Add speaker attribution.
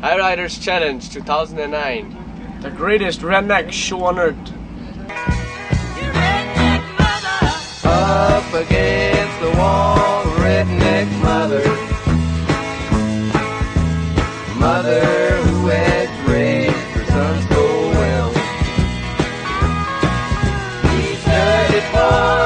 Speaker 1: High Riders Challenge 2009.
Speaker 2: The greatest redneck show on earth.
Speaker 3: Up against the wall, redneck mother. Mother who raised her so well. He.